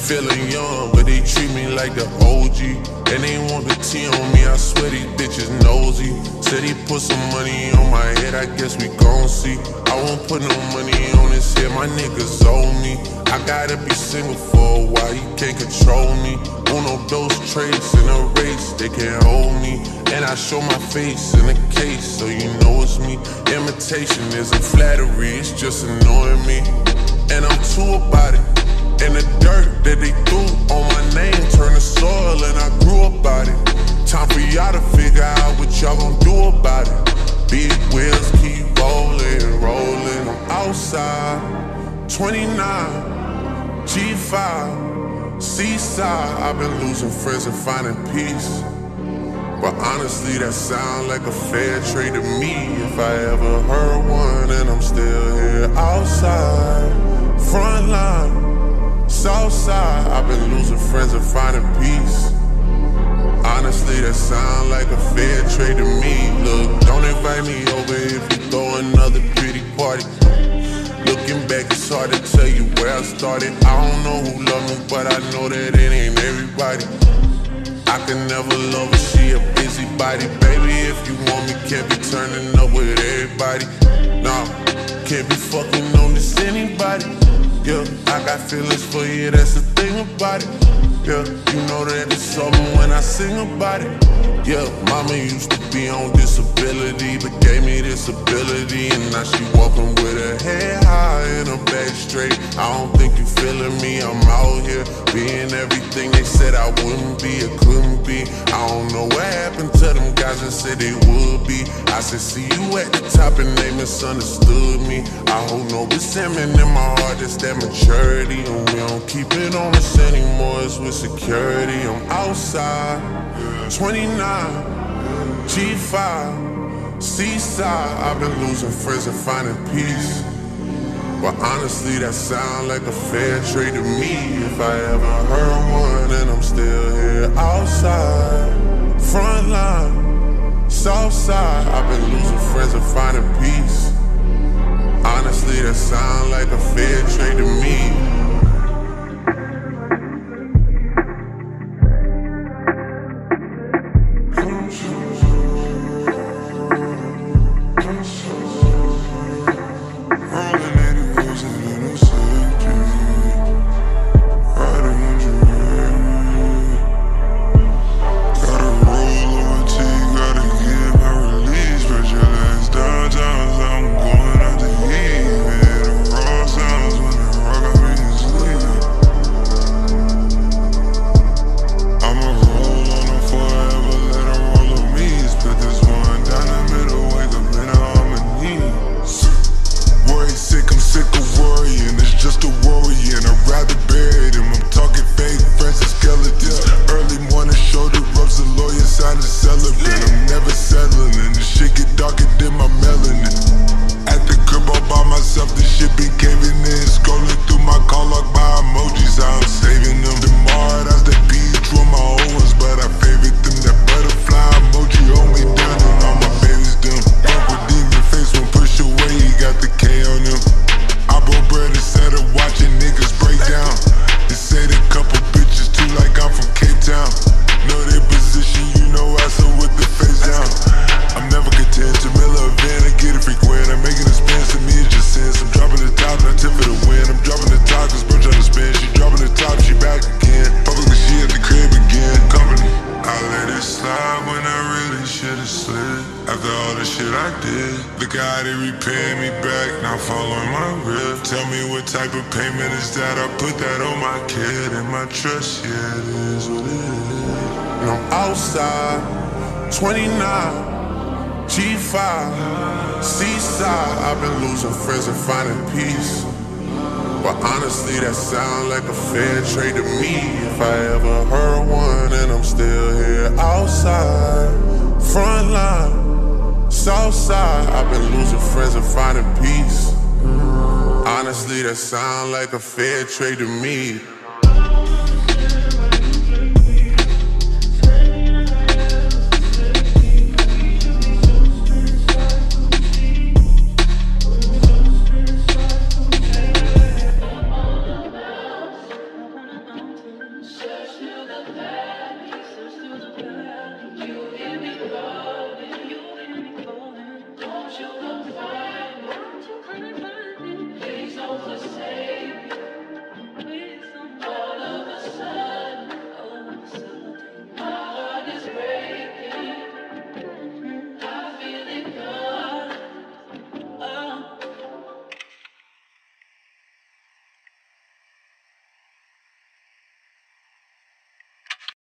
Feeling young, but they treat me like the OG. And they want the T on me, I swear these bitches nosy. Said he put some money on my head, I guess we gon' see. I won't put no money on his head, my niggas owe me. I gotta be single for a while, you can't control me. Uno those traits in a race, they can't hold me. And I show my face in a case, so you know it's me. Imitation isn't flattery, it's just annoying me. And I'm too about it. And the dirt that they threw on my name turned to soil, and I grew about it. Time for y'all to figure out what y'all gon' do about it. Big wheels keep rolling, rolling. I'm outside, 29. G5, Seaside, I've been losing friends and finding peace. But honestly, that sound like a fair trade to me. If I ever heard one, and I'm still here outside, front line, south side. I've been losing friends and finding peace. Honestly, that sound like a fair trade to me. Look, don't invite me over if you throw another pretty party. Looking back, it's hard to tell you where I started. I don't know who loved me, but I know that it ain't everybody. I can never love her, she a busybody. Baby, if you want me, can't be turning up with everybody. Nah, can't be fucking on this anybody. Yeah, I got feelings for you, that's the thing about it. Yeah, you know that it's something when I sing about it. Yeah, mama used to be on disability, but gave me this ability. And now she walking with her head high and her back straight. I don't think you feeling me, I'm out here being everything they said I wouldn't be or couldn't be. I don't know what happened to them guys that said they would be. I said, see you at the top and they misunderstood me. I hold no resentment in my heart, that's that maturity. And we don't keep it on us anymore, it's with security. I'm outside, 29. G5, Seaside, I've been losing friends and finding peace. But honestly, that sound like a fair trade to me. If I ever heard one, and I'm still here outside, front line, south side. I've been losing friends and finding peace. Honestly, that sound like a fair trade to me. up, this shit be caving in. After all the shit I did The guy that repaired me back Now following my rib Tell me what type of payment is that I put that on my kid And my trust, yeah, it is what it is And I'm outside 29 G5 Seaside I've been losing friends and finding peace but honestly, that sound like a fair trade to me. If I ever heard one, and I'm still here outside that sound like a fair trade to me.